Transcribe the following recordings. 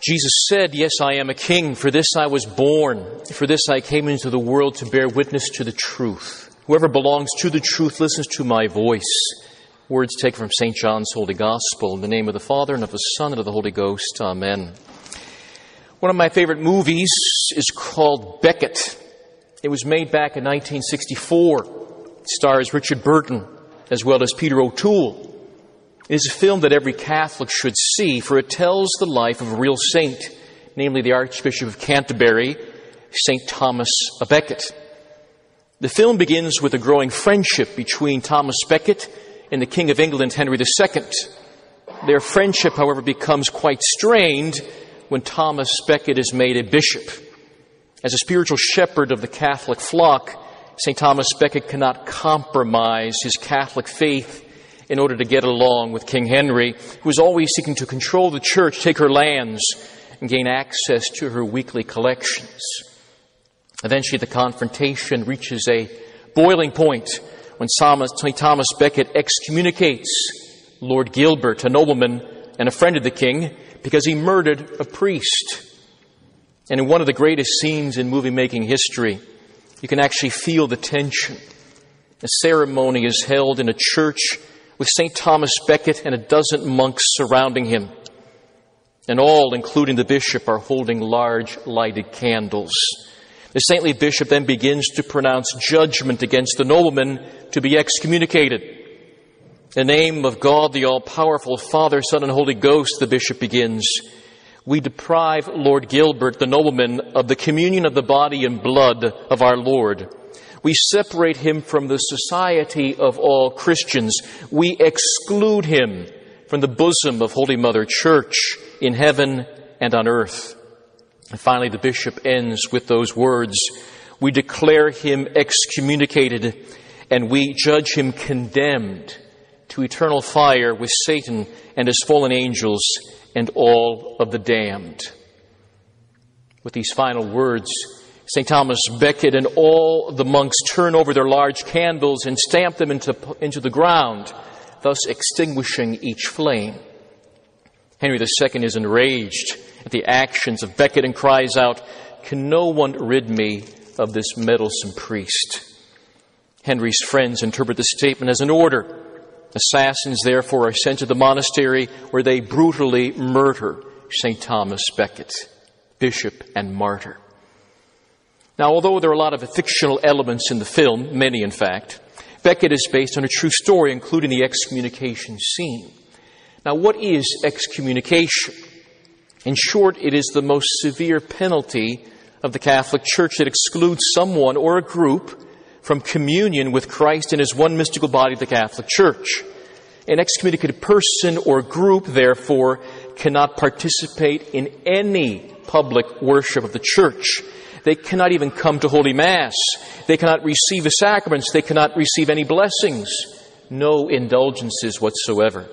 Jesus said, Yes, I am a king. For this I was born. For this I came into the world to bear witness to the truth. Whoever belongs to the truth listens to my voice. Words taken from St. John's Holy Gospel. In the name of the Father, and of the Son, and of the Holy Ghost. Amen. One of my favorite movies is called Becket. It was made back in 1964. It stars Richard Burton as well as Peter O'Toole. Is a film that every Catholic should see, for it tells the life of a real saint, namely the Archbishop of Canterbury, St. Thomas à Becket. The film begins with a growing friendship between Thomas Becket and the King of England, Henry II. Their friendship, however, becomes quite strained when Thomas Becket is made a bishop. As a spiritual shepherd of the Catholic flock, St. Thomas Becket cannot compromise his Catholic faith in order to get along with King Henry, who was always seeking to control the church, take her lands, and gain access to her weekly collections. Eventually, the confrontation reaches a boiling point when Thomas, Becket excommunicates Lord Gilbert, a nobleman and a friend of the king, because he murdered a priest. And in one of the greatest scenes in movie making history, you can actually feel the tension. The ceremony is held in a church with St. Thomas Becket and a dozen monks surrounding him. And all, including the bishop, are holding large lighted candles. The saintly bishop then begins to pronounce judgment against the nobleman to be excommunicated. In the name of God, the all powerful Father, Son, and Holy Ghost, the bishop begins. We deprive Lord Gilbert, the nobleman, of the communion of the body and blood of our Lord. We separate him from the society of all Christians. We exclude him from the bosom of Holy Mother Church in heaven and on earth. And finally, the bishop ends with those words. We declare him excommunicated and we judge him condemned to eternal fire with Satan and his fallen angels and all of the damned. With these final words, St. Thomas Becket and all the monks turn over their large candles and stamp them into, into the ground, thus extinguishing each flame. Henry II is enraged at the actions of Becket and cries out, Can no one rid me of this meddlesome priest? Henry's friends interpret the statement as an order. Assassins, therefore, are sent to the monastery where they brutally murder St. Thomas Becket, bishop and martyr. Now, although there are a lot of fictional elements in the film, many in fact, Becket is based on a true story, including the excommunication scene. Now, what is excommunication? In short, it is the most severe penalty of the Catholic Church that excludes someone or a group from communion with Christ in his one mystical body, the Catholic Church. An excommunicated person or group, therefore, cannot participate in any public worship of the Church they cannot even come to Holy Mass. They cannot receive the sacraments. They cannot receive any blessings. No indulgences whatsoever.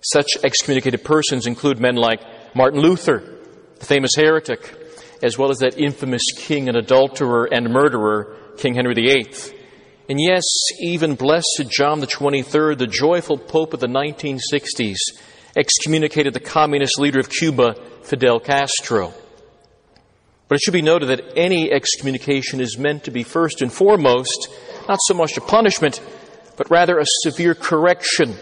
Such excommunicated persons include men like Martin Luther, the famous heretic, as well as that infamous king and adulterer and murderer, King Henry VIII. And yes, even blessed John the 23rd, the joyful pope of the 1960s, excommunicated the communist leader of Cuba, Fidel Castro. But it should be noted that any excommunication is meant to be first and foremost not so much a punishment, but rather a severe correction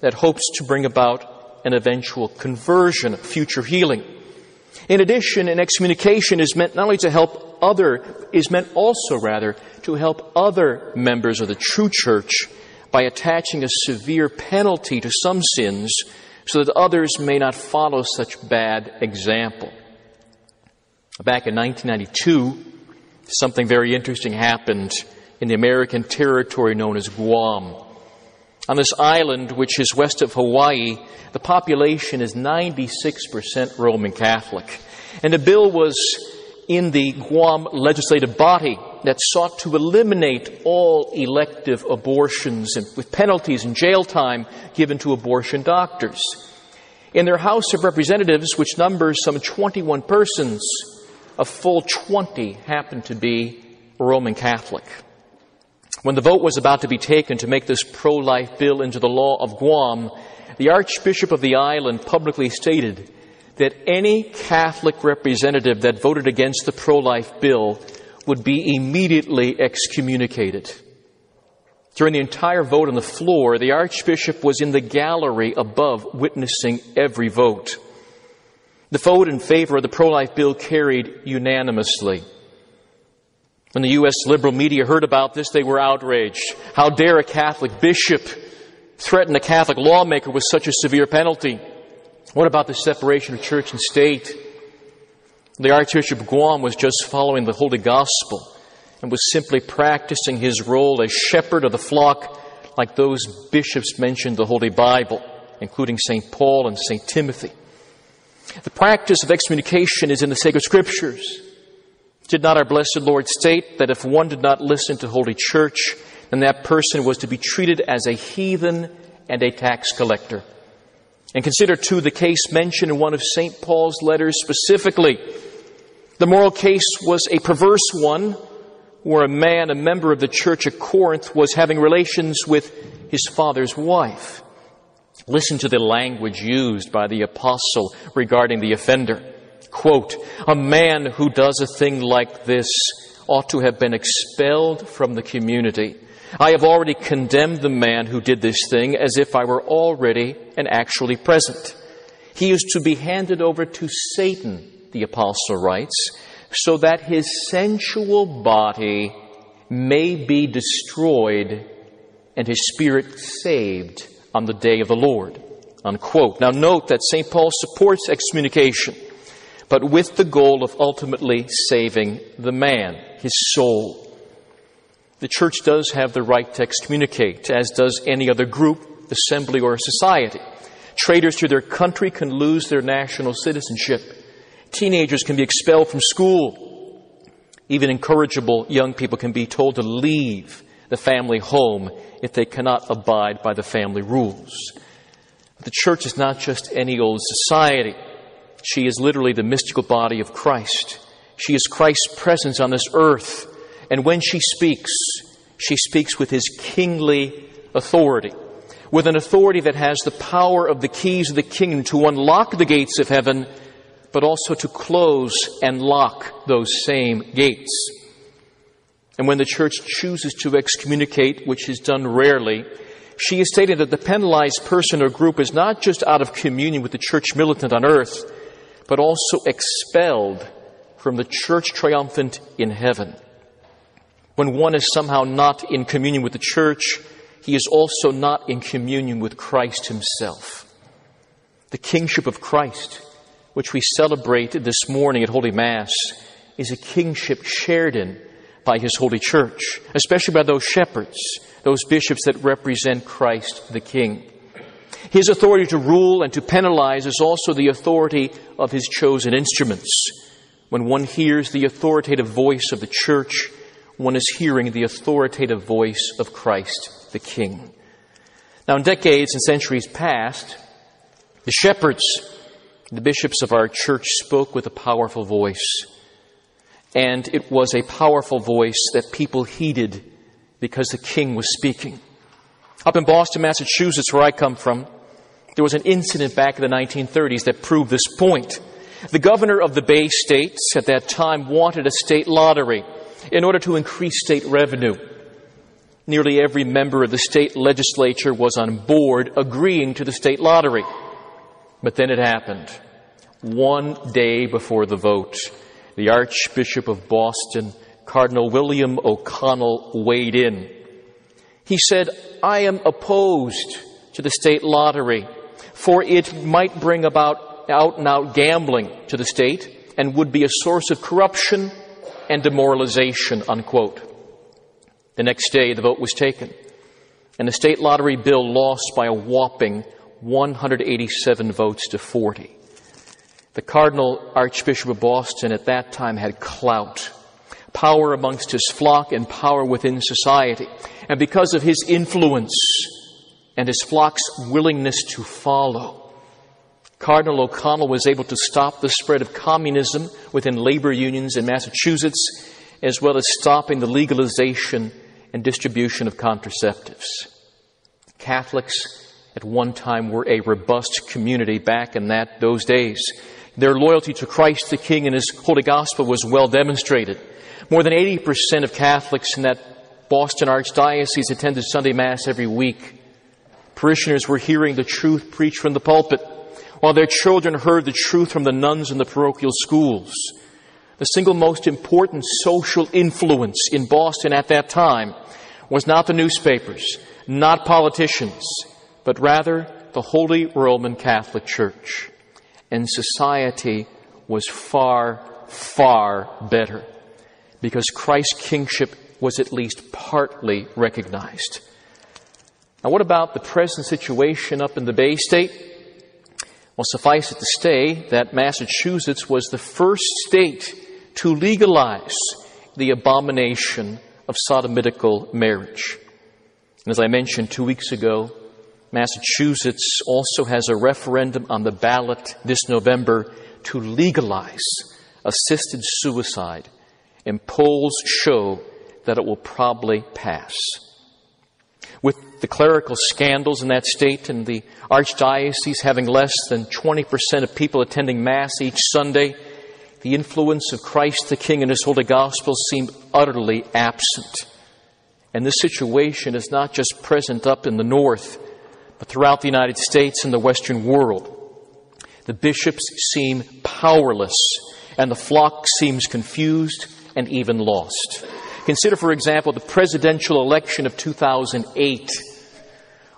that hopes to bring about an eventual conversion, future healing. In addition, an excommunication is meant not only to help other, is meant also rather to help other members of the true church by attaching a severe penalty to some sins so that others may not follow such bad example. Back in 1992, something very interesting happened in the American territory known as Guam. On this island, which is west of Hawaii, the population is 96% Roman Catholic. And a bill was in the Guam legislative body that sought to eliminate all elective abortions with penalties and jail time given to abortion doctors. In their House of Representatives, which numbers some 21 persons, a full 20 happened to be Roman Catholic. When the vote was about to be taken to make this pro life bill into the law of Guam, the Archbishop of the island publicly stated that any Catholic representative that voted against the pro-life bill would be immediately excommunicated. During the entire vote on the floor, the Archbishop was in the gallery above witnessing every vote. The vote in favor of the pro-life bill carried unanimously. When the U.S. liberal media heard about this, they were outraged. How dare a Catholic bishop threaten a Catholic lawmaker with such a severe penalty? What about the separation of church and state? The Archbishop of Guam was just following the Holy Gospel and was simply practicing his role as shepherd of the flock like those bishops mentioned the Holy Bible, including St. Paul and St. Timothy. The practice of excommunication is in the sacred scriptures. Did not our blessed Lord state that if one did not listen to Holy Church, then that person was to be treated as a heathen and a tax collector? And consider too the case mentioned in one of St. Paul's letters specifically. The moral case was a perverse one where a man, a member of the church at Corinth, was having relations with his father's wife. Listen to the language used by the apostle regarding the offender. Quote, a man who does a thing like this ought to have been expelled from the community. I have already condemned the man who did this thing as if I were already and actually present. He is to be handed over to Satan, the apostle writes, so that his sensual body may be destroyed and his spirit saved on the day of the Lord. Unquote. Now note that St. Paul supports excommunication, but with the goal of ultimately saving the man, his soul. The church does have the right to excommunicate, as does any other group, assembly, or society. Traitors to their country can lose their national citizenship. Teenagers can be expelled from school. Even incorrigible young people can be told to leave the family home if they cannot abide by the family rules. The church is not just any old society. She is literally the mystical body of Christ. She is Christ's presence on this earth. And when she speaks, she speaks with his kingly authority, with an authority that has the power of the keys of the kingdom to unlock the gates of heaven, but also to close and lock those same gates. And when the church chooses to excommunicate, which is done rarely, she is stating that the penalized person or group is not just out of communion with the church militant on earth, but also expelled from the church triumphant in heaven. When one is somehow not in communion with the church, he is also not in communion with Christ himself. The kingship of Christ, which we celebrate this morning at Holy Mass, is a kingship shared in by his holy church, especially by those shepherds, those bishops that represent Christ the King. His authority to rule and to penalize is also the authority of his chosen instruments. When one hears the authoritative voice of the church, one is hearing the authoritative voice of Christ the King. Now, in decades and centuries past, the shepherds, the bishops of our church spoke with a powerful voice. And it was a powerful voice that people heeded because the king was speaking. Up in Boston, Massachusetts, where I come from, there was an incident back in the 1930s that proved this point. The governor of the Bay States at that time wanted a state lottery in order to increase state revenue. Nearly every member of the state legislature was on board agreeing to the state lottery. But then it happened. One day before the vote, the Archbishop of Boston, Cardinal William O'Connell, weighed in. He said, I am opposed to the state lottery, for it might bring about out and out gambling to the state and would be a source of corruption and demoralization, unquote. The next day, the vote was taken, and the state lottery bill lost by a whopping 187 votes to 40. The Cardinal Archbishop of Boston at that time had clout, power amongst his flock, and power within society. And because of his influence and his flock's willingness to follow, Cardinal O'Connell was able to stop the spread of communism within labor unions in Massachusetts, as well as stopping the legalization and distribution of contraceptives. Catholics at one time were a robust community back in that those days. Their loyalty to Christ the King and His Holy Gospel was well demonstrated. More than 80% of Catholics in that Boston Archdiocese attended Sunday Mass every week. Parishioners were hearing the truth preached from the pulpit, while their children heard the truth from the nuns in the parochial schools. The single most important social influence in Boston at that time was not the newspapers, not politicians, but rather the Holy Roman Catholic Church. And society was far, far better because Christ's kingship was at least partly recognized. Now, what about the present situation up in the Bay State? Well, suffice it to say that Massachusetts was the first state to legalize the abomination of sodomitical marriage. And as I mentioned two weeks ago, Massachusetts also has a referendum on the ballot this November to legalize assisted suicide, and polls show that it will probably pass. With the clerical scandals in that state and the archdiocese having less than 20% of people attending Mass each Sunday, the influence of Christ the King and His Holy Gospel seemed utterly absent. And this situation is not just present up in the north, but throughout the United States and the Western world. The bishops seem powerless, and the flock seems confused and even lost. Consider, for example, the presidential election of 2008.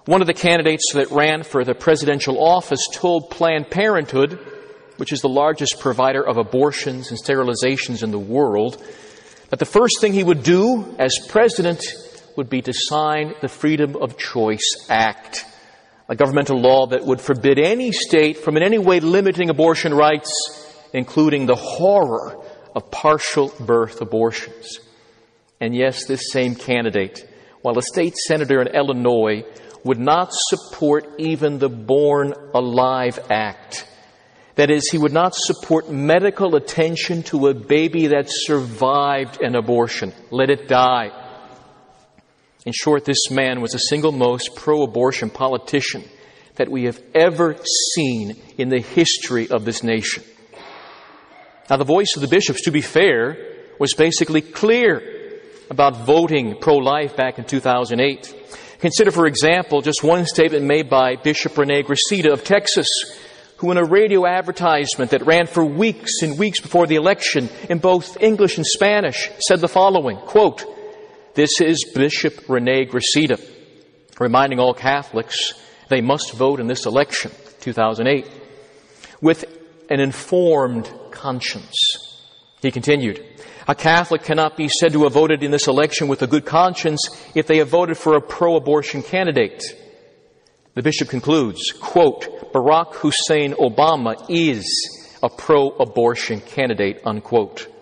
One of the candidates that ran for the presidential office told Planned Parenthood, which is the largest provider of abortions and sterilizations in the world, that the first thing he would do as president would be to sign the Freedom of Choice Act, a governmental law that would forbid any state from in any way limiting abortion rights, including the horror of partial birth abortions. And yes, this same candidate, while a state senator in Illinois, would not support even the Born Alive Act. That is, he would not support medical attention to a baby that survived an abortion. Let it die. In short, this man was the single most pro abortion politician that we have ever seen in the history of this nation. Now, the voice of the bishops, to be fair, was basically clear about voting pro life back in 2008. Consider, for example, just one statement made by Bishop Rene Gracida of Texas, who in a radio advertisement that ran for weeks and weeks before the election in both English and Spanish said the following, quote, this is Bishop Rene Gracida, reminding all Catholics they must vote in this election, 2008, with an informed conscience. He continued, a Catholic cannot be said to have voted in this election with a good conscience if they have voted for a pro-abortion candidate. The bishop concludes, quote, Barack Hussein Obama is a pro-abortion candidate, unquote.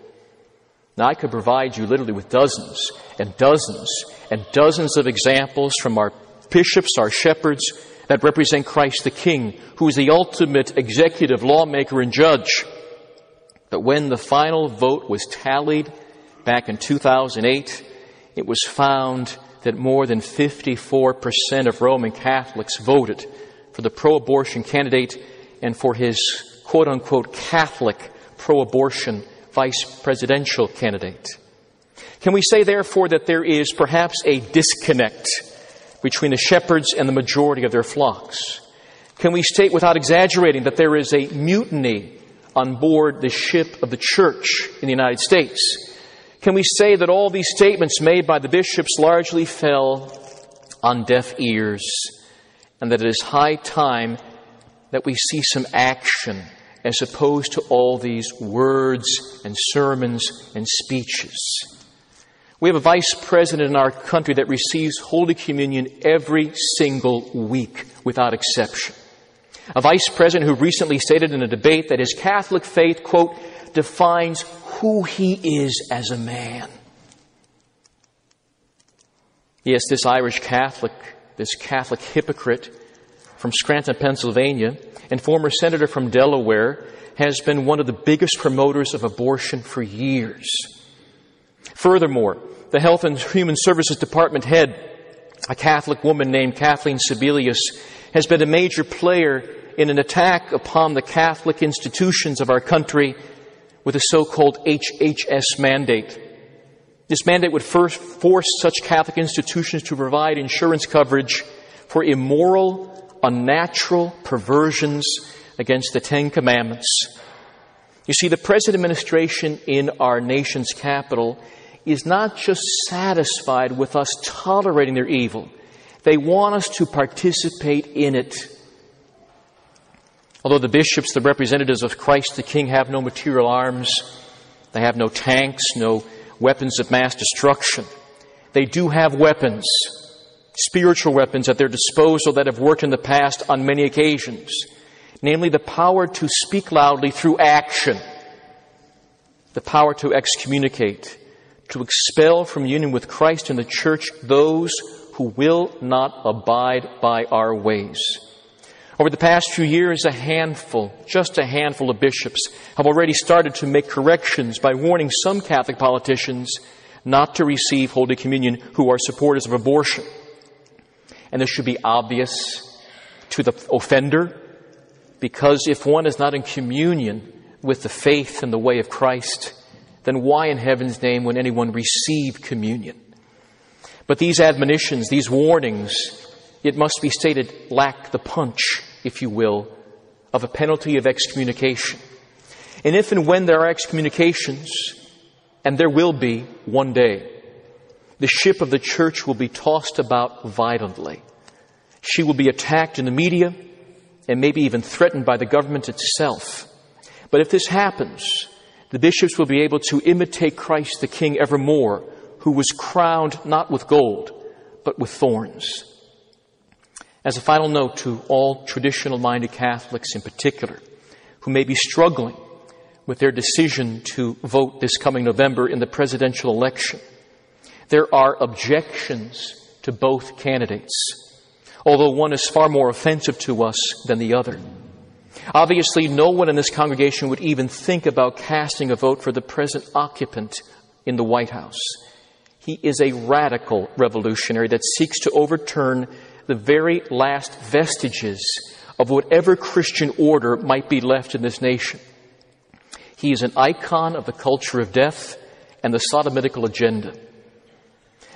Now, I could provide you literally with dozens and dozens and dozens of examples from our bishops, our shepherds, that represent Christ the King, who is the ultimate executive lawmaker and judge. But when the final vote was tallied back in 2008, it was found that more than 54% of Roman Catholics voted for the pro-abortion candidate and for his quote unquote Catholic pro-abortion vice presidential candidate. Can we say, therefore, that there is perhaps a disconnect between the shepherds and the majority of their flocks? Can we state without exaggerating that there is a mutiny on board the ship of the church in the United States? Can we say that all these statements made by the bishops largely fell on deaf ears and that it is high time that we see some action as opposed to all these words and sermons and speeches. We have a vice president in our country that receives Holy Communion every single week without exception. A vice president who recently stated in a debate that his Catholic faith, quote, defines who he is as a man. Yes, this Irish Catholic, this Catholic hypocrite from Scranton, Pennsylvania, and former senator from Delaware, has been one of the biggest promoters of abortion for years. Furthermore, the Health and Human Services Department head, a Catholic woman named Kathleen Sebelius, has been a major player in an attack upon the Catholic institutions of our country with a so-called HHS mandate. This mandate would first force such Catholic institutions to provide insurance coverage for immoral, unnatural perversions against the Ten Commandments. You see, the present administration in our nation's capital is not just satisfied with us tolerating their evil. They want us to participate in it. Although the bishops, the representatives of Christ the King, have no material arms, they have no tanks, no weapons of mass destruction. They do have weapons, spiritual weapons at their disposal that have worked in the past on many occasions. Namely, the power to speak loudly through action, the power to excommunicate, to expel from union with Christ and the church those who will not abide by our ways. Over the past few years, a handful, just a handful of bishops have already started to make corrections by warning some Catholic politicians not to receive Holy Communion who are supporters of abortion. And this should be obvious to the offender because if one is not in communion with the faith and the way of Christ, then why in heaven's name would anyone receive communion? But these admonitions, these warnings, it must be stated, lack the punch, if you will, of a penalty of excommunication. And if and when there are excommunications, and there will be one day, the ship of the church will be tossed about violently. She will be attacked in the media and maybe even threatened by the government itself. But if this happens, the bishops will be able to imitate Christ the King evermore, who was crowned not with gold, but with thorns. As a final note to all traditional minded Catholics in particular, who may be struggling with their decision to vote this coming November in the presidential election, there are objections to both candidates, although one is far more offensive to us than the other. Obviously, no one in this congregation would even think about casting a vote for the present occupant in the White House. He is a radical revolutionary that seeks to overturn the very last vestiges of whatever Christian order might be left in this nation. He is an icon of the culture of death and the sodomitical agenda.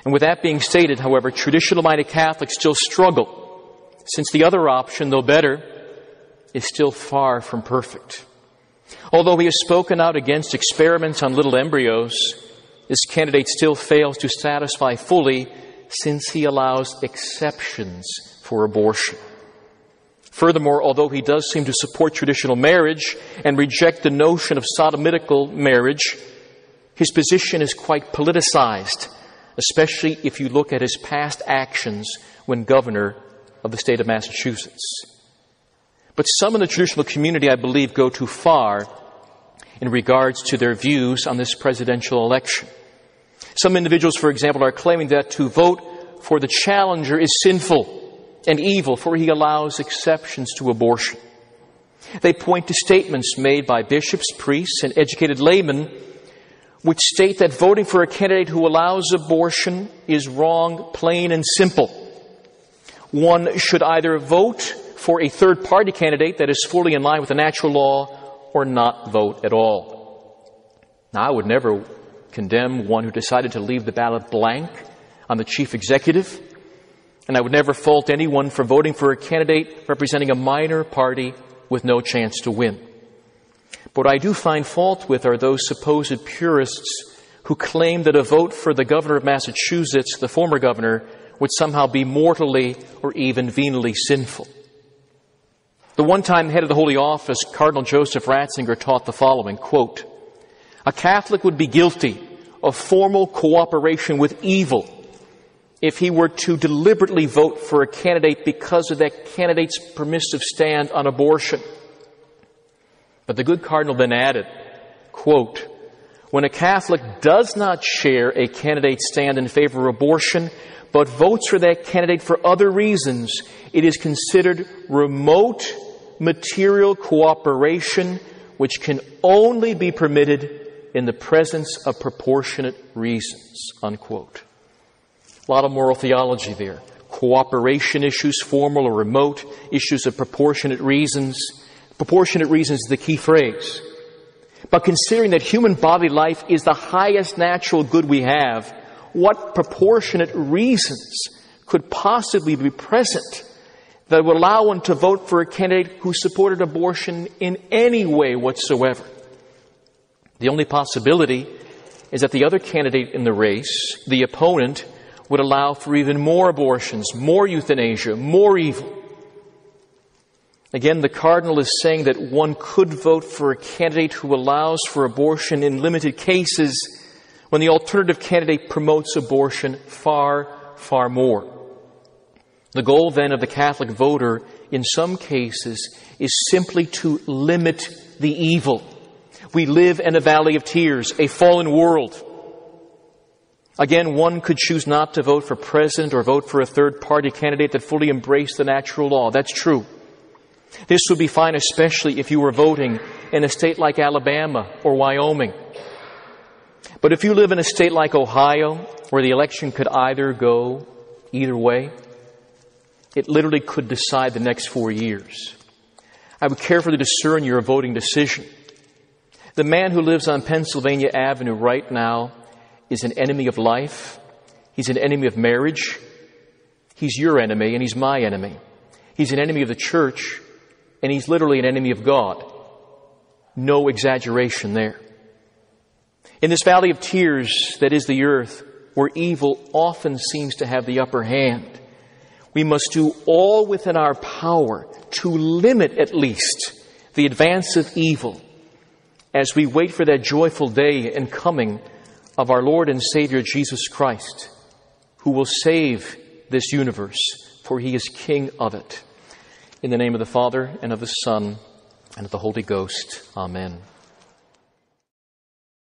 And with that being stated, however, traditional minded Catholics still struggle, since the other option, though better, is still far from perfect. Although he has spoken out against experiments on little embryos, this candidate still fails to satisfy fully since he allows exceptions for abortion. Furthermore, although he does seem to support traditional marriage and reject the notion of sodomitical marriage, his position is quite politicized, especially if you look at his past actions when governor of the state of Massachusetts. But some in the traditional community, I believe, go too far in regards to their views on this presidential election. Some individuals, for example, are claiming that to vote for the challenger is sinful and evil, for he allows exceptions to abortion. They point to statements made by bishops, priests, and educated laymen which state that voting for a candidate who allows abortion is wrong, plain and simple. One should either vote for a third party candidate that is fully in line with the natural law or not vote at all. Now, I would never condemn one who decided to leave the ballot blank on the chief executive, and I would never fault anyone for voting for a candidate representing a minor party with no chance to win. What I do find fault with are those supposed purists who claim that a vote for the governor of Massachusetts, the former governor, would somehow be mortally or even venially sinful. The one-time head of the Holy Office, Cardinal Joseph Ratzinger, taught the following, quote, A Catholic would be guilty of formal cooperation with evil if he were to deliberately vote for a candidate because of that candidate's permissive stand on abortion. But the good cardinal then added, quote, when a Catholic does not share a candidate's stand in favor of abortion, but votes for that candidate for other reasons, it is considered remote material cooperation which can only be permitted in the presence of proportionate reasons. Unquote. A lot of moral theology there. cooperation issues, formal or remote, issues of proportionate reasons. Proportionate reasons is the key phrase. But considering that human bodily life is the highest natural good we have, what proportionate reasons could possibly be present that would allow one to vote for a candidate who supported abortion in any way whatsoever? The only possibility is that the other candidate in the race, the opponent, would allow for even more abortions, more euthanasia, more evil. Again, the cardinal is saying that one could vote for a candidate who allows for abortion in limited cases when the alternative candidate promotes abortion far, far more. The goal then of the Catholic voter in some cases is simply to limit the evil. We live in a valley of tears, a fallen world. Again, one could choose not to vote for president or vote for a third party candidate that fully embraced the natural law. That's true. This would be fine, especially if you were voting in a state like Alabama or Wyoming. But if you live in a state like Ohio, where the election could either go either way, it literally could decide the next four years. I would carefully discern your voting decision. The man who lives on Pennsylvania Avenue right now is an enemy of life. He's an enemy of marriage. He's your enemy and he's my enemy. He's an enemy of the church and he's literally an enemy of God. No exaggeration there. In this valley of tears that is the earth, where evil often seems to have the upper hand, we must do all within our power to limit at least the advance of evil as we wait for that joyful day and coming of our Lord and Savior Jesus Christ, who will save this universe, for he is King of it. In the name of the Father, and of the Son, and of the Holy Ghost. Amen.